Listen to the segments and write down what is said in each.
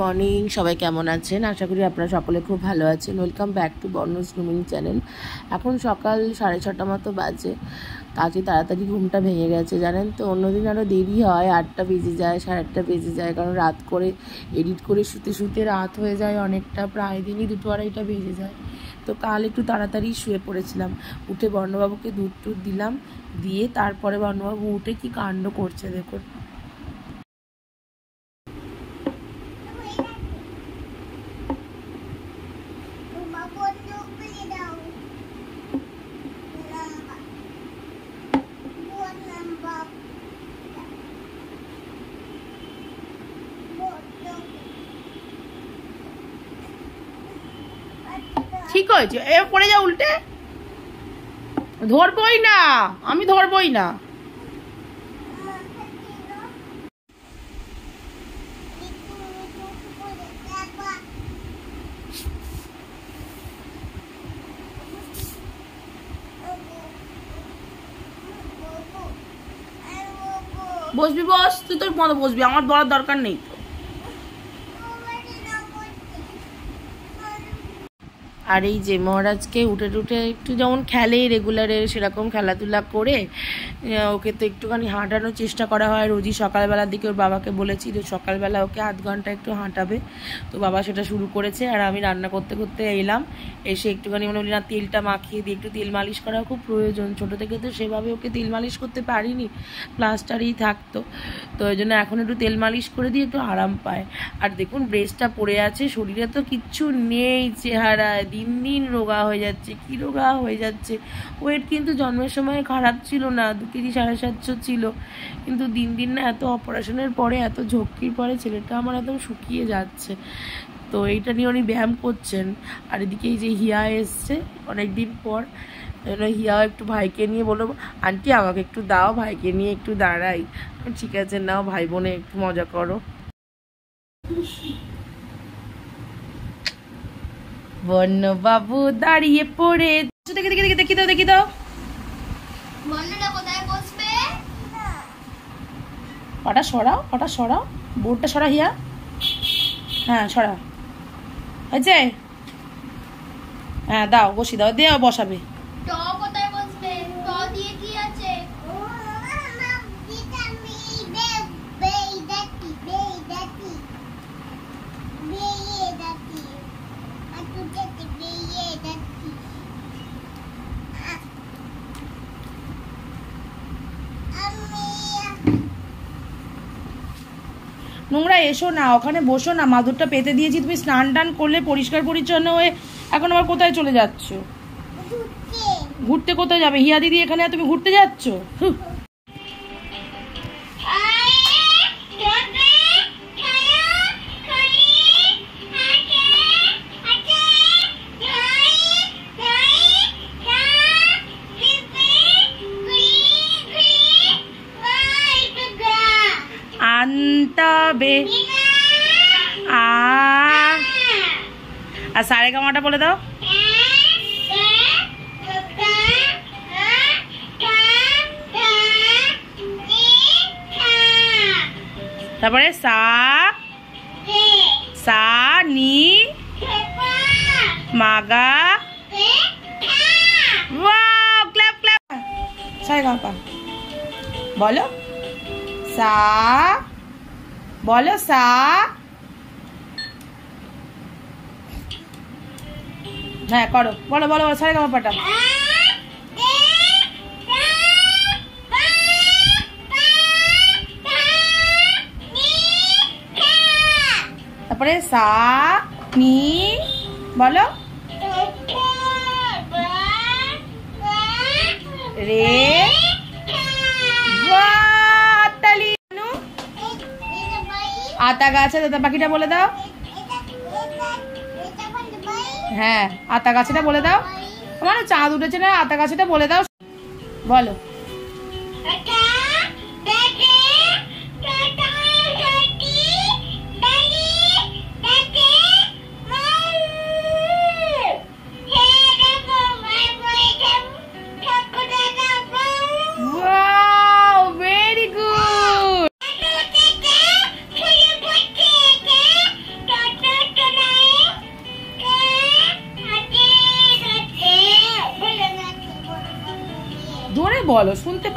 Morning, সবাই কেমন আছেন? আশা করি আপনারা সকলে খুব ভালো আছেন। ওয়েলকাম ব্যাক টু বর্ণস গ্রুমিং চ্যানেল এখন সকাল সাড়ে ছটা মতো বাজে। আজকে তাড়াতাড়ি ঘুমটা ভেঙে গেছে, জানেন তো? অন্যদিন আরও দেরি হয়, আটটা বেজে যায়, সাড়ে আটটা বেজে যায়, কারণ রাত করে এডিট করে শুতে শুতে রাত হয়ে যায় অনেকটা, প্রায় দিনই দুটো আড়াইটা বেজে যায়। তো কাল একটু তাড়াতাড়ি শুয়ে পড়েছিলাম। উঠে বর্ণবাবুকে দুধ টুধ দিলাম, দিয়ে তারপরে বর্ণবাবু উঠে কি কাণ্ড করছে, দেখুন। ঠিক হয়েছে। এ পড়ে যা উল্টে। ধরবই না। আমি ধরবই না। বসবি বস, তুই তোর মতো বসবি। আমার বলার দরকার নেই তো আর এই যে মহারাজকে উঠে টুটে একটু যেমন খেলে রেগুলারে সেরকম খেলাধুলা করে ওকে তো একটুখানি হাঁটানোর চেষ্টা করা হয়। রোজই সকালবেলার দিকে ওর বাবাকে বলেছি যে সকালবেলা ওকে আধ ঘণ্টা একটু হাঁটাবে। তো বাবা সেটা শুরু করেছে আর আমি রান্না করতে করতে এলাম। এসে একটুখানি মনে না তেলটা মাখিয়ে দিয়ে একটু তেল মালিশ করা খুব প্রয়োজন। ছোটো থেকে তো সেভাবে ওকে তেল মালিশ করতে পারিনি। প্লাস্টারই থাকতো। তো ওই জন্য এখন একটু তেল মালিশ করে দিয়ে একটু আরাম পায়। আর দেখুন, ব্রেসটা পড়ে আছে, শরীরে তো কিচ্ছু নেই, চেহারায় দিন দিন রোগা হয়ে যাচ্ছে, কি রোগা হয়ে যাচ্ছে। ওয়েট কিন্তু জন্মের সময় খারাপ ছিল না, দু কেজি সাড়ে সাতশো ছিল। কিন্তু দিন দিন না এত অপারেশনের পরে, এত ঝক্কির পরে ছেলেটা আমার একদম শুকিয়ে যাচ্ছে। তো এইটা নিয়ে উনি ব্যায়াম করছেন। আর এদিকে এই যে হিয়া এসছে অনেক দিন পর হিয়াও একটু ভাইকে নিয়ে বলল, আন্টি, আমাকে একটু দাও, ভাইকে নিয়ে একটু দাঁড়াই। ঠিক আছে, নাও ভাই বোনে, একটু মজা করো। বন্যবাবু দাঁড়িয়ে পড়ে। দেখি দেখি দেখি দেখি দাও দেখি দাও পাটা সরাও পাটা সরাও। বোর্ডটা সরা হিয়া। হ্যাঁ সরাও। হয়েছে? হ্যাঁ দাও বসি দাও। দিয়ে বসাবে। এসো না ওখানে বসো না মাদুরটা পেতে দিয়েছি তুমি স্নান টান করলে পরিষ্কার পরিচ্ছন্ন হয়ে এখন আবার কোথায় চলে যাচ্ছ? ঘুরতে। কোথায় যাবে? হিয়া দিদি এখানে তুমি ঘুরতে যাচ্ছ? আনতাবে আ। আর সারে গামাটা বলে দাও। তারপরে সা। সা, নি। মাগা। Wow, clap clap. সারে বলো। সা। বলো সা হ্যাঁ করো। বলো বলো সারে গামা পাটা তারপরে সা নি বলো। রে আতা গাছে দাদা পাখিটা বলে দাও। হ্যাঁ আতা গাছেটা বলে দাও। আমার চাঁদ উঠেছে না, আতা গাছেটা বলে দাও। বলো।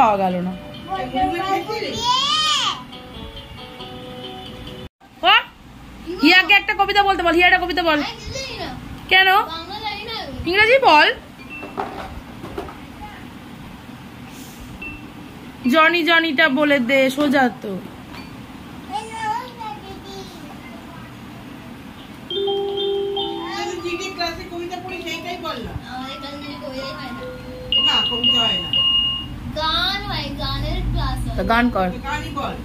পাওয়া গেল না। হিয়াকে একটা কবিতা বলতে বল হিয়া একটা কবিতা বল। কেন? ইংরেজি বল। জনি জনিটা বলে দে, সোজা তো। তা গান কর গানই বল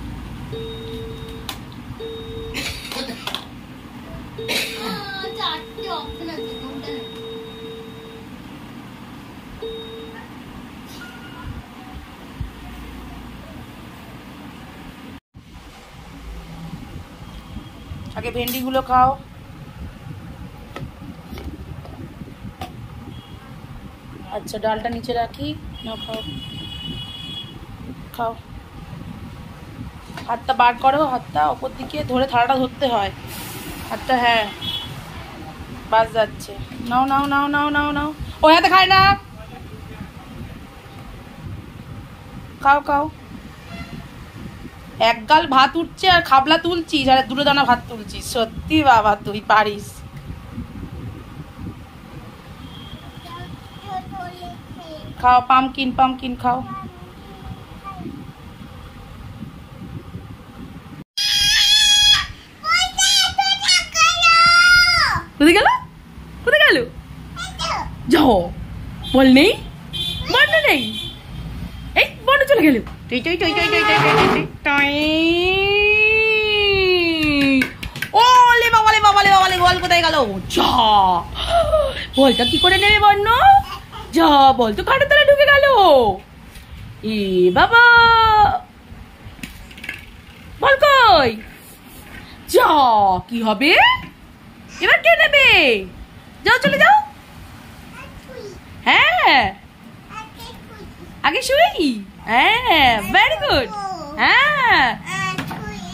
চারটে অপশন আছে কোনটা নেব? আগে ভেন্ডিগুলো খাও আচ্ছা ডালটা নিচে রাখি না খাও খাও হাতটা বার করো, হাতটা ওপর দিকে ধরে থালাটা ধরতে হয়। হাতটা হ্যাঁ। বাস যাচ্ছে। নাও নাও নাও নাও নাও নাও। ও হাতে খায় না। খাও খাও। এক গাল ভাত উঠছে আর খাবলা তুলছিস, আর দুটো দানা ভাত তুলছিস। সত্যি বাবা, তুই পারিস। খাও, পামকিন পামকিন খাও। বল নেই? বল নেই। এই বন্ধ চলে গেল। বল কোথায় যা। কি করে নেবে বর্ণ? যা বল তো ঢুকে গেল। এ বাবা। বল কই? যা হবে? এবার কে নেবে? যাও চলে যাও। হ্যাঁ। আগে শুই? হ্যাঁ ভেরি গুড হ্যাঁ।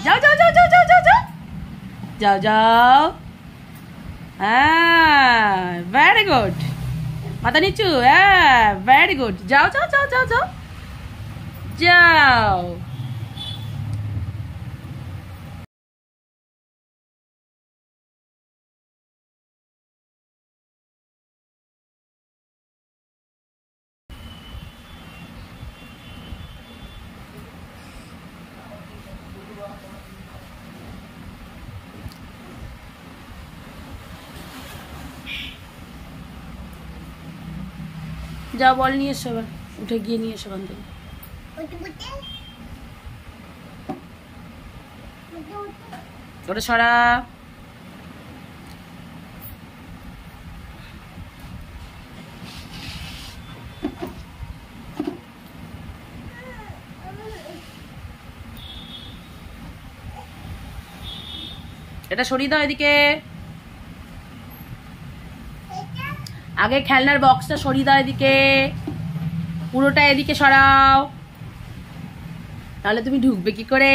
যাও যাও যাও যাও যাও যাও যাও। যাও যাও। হ্যাঁ ভেরি গুড মাথা নিচু হ্যাঁ ভেরি গুড যাও যাও যাও যাও যাও। যাও। যাও বল, নিয়ে এসো এবার। উঠে গিয়ে নিয়ে এসো ওখান থেকে। ওটা সরা। এটা সরিয়ে দাও এদিকে। আগে খেলনার বক্সটা সরিয়ে দাও এদিকে। পুরোটা এদিকে সরাও। তাহলে তুমি ঢুকবে কি করে?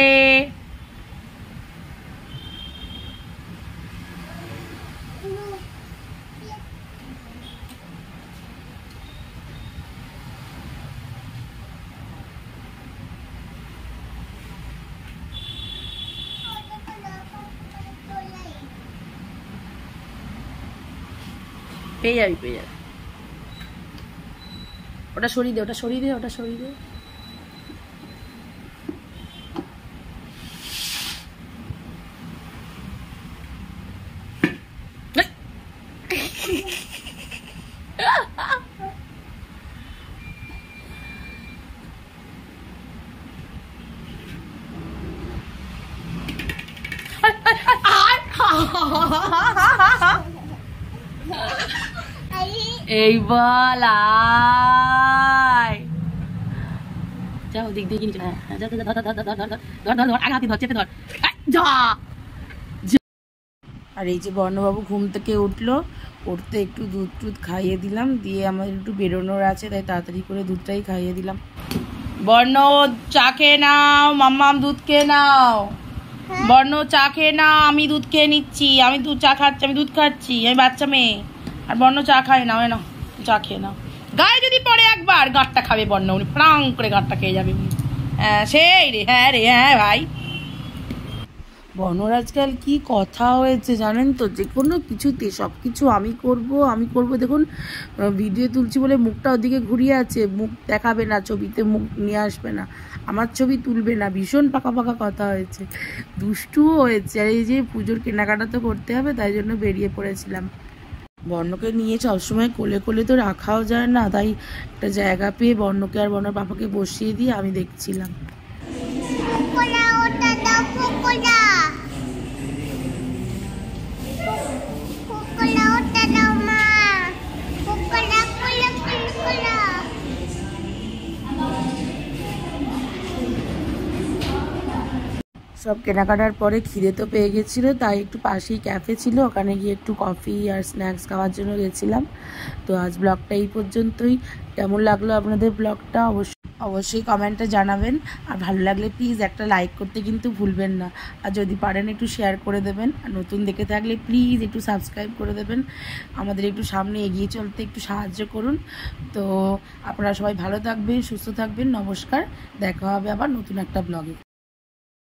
পেয়ে যাবি পেয়ে যাবি ওটা সরিয়ে দে ওটা সরিয়ে দে ওটা সরিয়ে দে এই বল হ্যাঁ আর এই যে বর্ণবাবু ঘুম থেকে উঠল উঠতে একটু দুধ টুধ খাইয়ে দিলাম দিয়ে আমার একটু বেরোনোর আছে তাই তাড়াতাড়ি করে দুধটাই খাইয়ে দিলাম। বর্ণ চা খেয়ে নাও মাম্মাম দুধ খেয়ে নাও। হ্যাঁ। বর্ণ চা খেয়ে নাও আমি দুধ খেয়ে নিচ্ছি আমি দুধ চা খাচ্ছি আমি দুধ খাচ্ছি আমি বাচ্চা মেয়ে। আর বর্ণ চা খায় না, হয় না, চা খেয়ে নাও। গায়ে যদি পড়ে একবার, গাঁটটা খাবে বন্যা উনি প্রাং করে গাঁটটা খেয়ে যাবে। উনি হ্যাঁ সেই রে হ্যাঁ রে হ্যাঁ ভাই। বর্ণর আজকাল কি কথা হয়েছে জানেন তো? যে কোনো কিছুতে সব কিছু আমি করব আমি করব। দেখুন ভিডিও তুলছি বলে মুখটা ওদিকে ঘুরিয়ে আছে। মুখ দেখাবে না, ছবিতে মুখ নিয়ে আসবে না। আমার ছবি তুলবে না। ভীষণ পাকা পাকা কথা হয়েছে। দুষ্টুও হয়েছে। আর এই যে পুজোর কেনাকাটা তো করতে হবে, তাই জন্য বেরিয়ে পড়েছিলাম। বর্ণকে নিয়ে সবসময় কোলে কোলে তো রাখাও যায় না, তাই একটা জায়গা পেয়ে বর্ণকে আর বর্ণর পাপাকে বসিয়ে দিয়ে আমি দেখছিলাম। সব কেনাকাটার পরে খিদে তো পেয়ে গেছিল, তাই একটু পাশেই ক্যাফে ছিল, ওখানে গিয়ে একটু কফি আর স্ন্যাক্স খাওয়ার জন্য গেছিলাম। তো আজ ব্লগটা এই পর্যন্তই। কেমন লাগল আপনাদের ব্লগটা অবশ্যই অবশ্যই কমেন্টে জানাবেন। আর ভালো লাগলে প্লিজ একটা লাইক করতে কিন্তু ভুলবেন না। আর যদি পারেন একটু শেয়ার করে দেবেন। আর নতুন দেখে থাকলে প্লিজ একটু সাবস্ক্রাইব করে দেবেন। আমাদের একটু সামনে এগিয়ে চলতে একটু সাহায্য করুন। তো আপনারা সবাই ভালো থাকবেন, সুস্থ থাকবেন। নমস্কার। দেখা হবে আবার নতুন একটা ব্লগে